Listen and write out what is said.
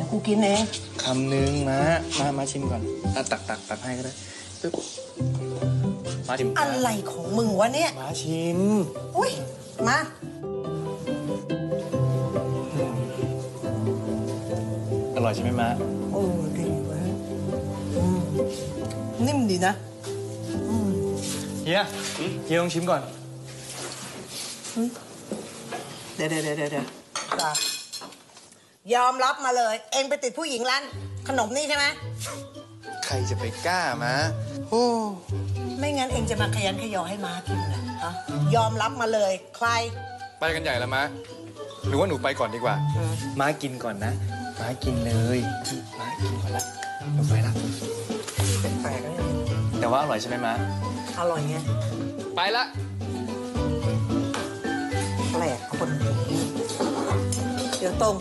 เดี๋ยวกูกินเองคำหนึ่งมา มา มาชิมก่อนอะตักตักตักให้ก็ได้ปึ๊บมาชิมอะไรของมึงวะเนี่ย มาชิม อุ้ย มาอร่อยใช่ไหมมาโอ้ดีเว้ยอืมนิ่มดีนะเฮียเฮียลองชิมก่อน เดี๋ยวเดี๋ยวเดี๋ยวเดี๋ยวจ้า ยอมรับมาเลย เองไปติดผู้หญิงร้านขนมนี่ใช่ไหมใครจะไปกล้ามาโอ้ไม่งั้นเองจะมาขยันขยอให้ม้ากินเหรอฮะยอมรับมาเลย ใคร ไปกันใหญ่แล้วมะหรือว่าหนูไปก่อนดีกว่า ม้ากินก่อนนะ ม้ากินเลยม้ากินก่อนละหนูไปละแปลกๆนะเนี่ยแต่ว่าอร่อยใช่ไหมม้าอร่อยไงไปละ แปลกคนเดี๋ยวตรง